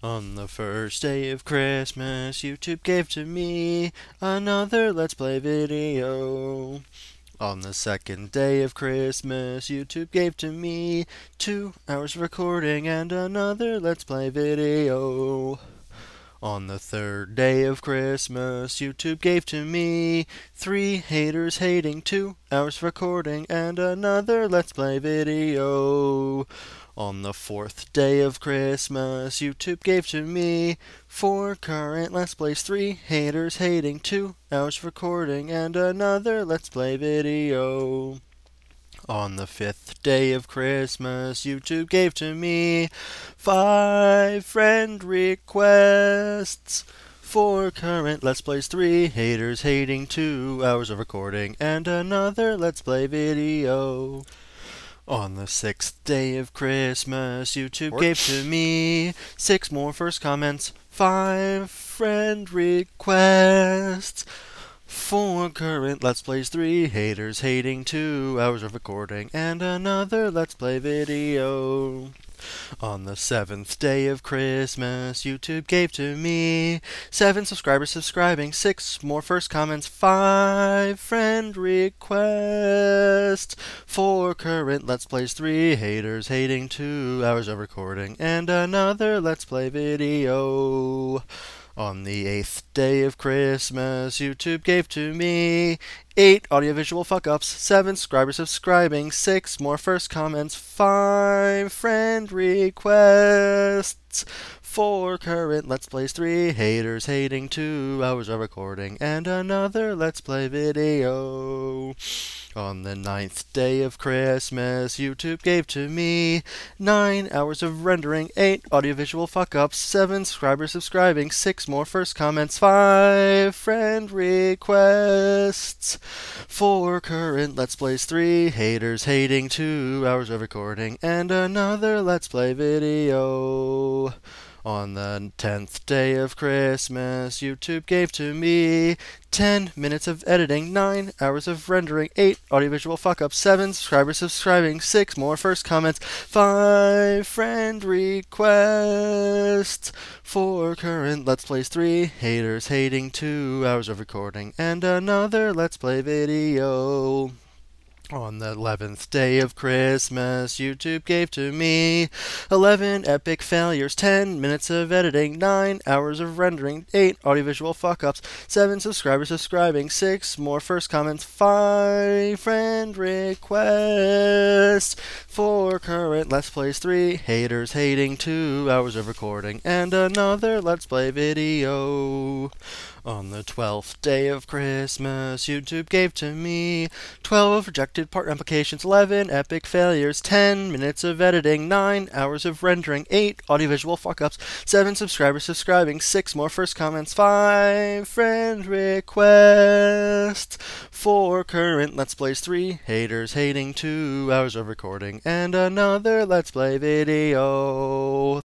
On the first day of Christmas, YouTube gave to me another Let's Play video. On the second day of Christmas, YouTube gave to me two hours of recording and another Let's Play video. On the third day of Christmas, YouTube gave to me three haters hating, two hours of recording, and another Let's Play video. On the fourth day of Christmas, YouTube gave to me four current Let's Plays, three haters hating, two hours of recording, and another Let's Play video. On the fifth day of Christmas, YouTube gave to me five friend requests. Four current Let's Plays, three haters hating, two hours of recording, and another Let's Play video. On the sixth day of Christmas, YouTube What? gave to me six more first comments, five friend requests, four current Let's Plays, three haters hating, two hours of recording, and another Let's Play video. On the seventh day of Christmas, YouTube gave to me seven subscribers subscribing, six more first comments, five friend requests, four current Let's Plays, three haters hating, two hours of recording, and another Let's Play video. On the eighth day of Christmas, YouTube gave to me eight audiovisual fuck ups, seven subscribers subscribing, six more first comments, five friend requests, four current Let's Plays, three haters hating, two hours of recording, and another Let's Play video. On the ninth day of Christmas, YouTube gave to me nine hours of rendering, eight audiovisual fuck ups, seven subscribers subscribing, six more first comments, five friend requests, four current Let's Plays, three haters hating, two hours of recording, and another Let's Play video. On the tenth day of Christmas, YouTube gave to me 10 minutes of editing, 9 hours of rendering, 8 audiovisual fuck ups, 7 subscribers subscribing, 6 more first comments, 5 friend requests, 4 current Let's Plays, 3 haters hating, 2 hours of recording, and another Let's Play video. On the 11th day of Christmas, YouTube gave to me 11 epic failures, 10 minutes of editing, 9 hours of rendering, 8 audiovisual fuck ups, 7 subscribers subscribing, 6 more first comments, 5 friend requests, 4 current Let's Plays, 3 haters hating, 2 hours of recording, and another Let's Play video. On the twelfth day of Christmas, YouTube gave to me 12 rejected part applications, 11 epic failures, 10 minutes of editing, 9 hours of rendering, 8 audiovisual fuck ups, 7 subscribers subscribing, 6 more first comments, 5 friend requests, 4 current Let's Plays, 3 haters hating, 2 hours of recording, and another Let's Play video.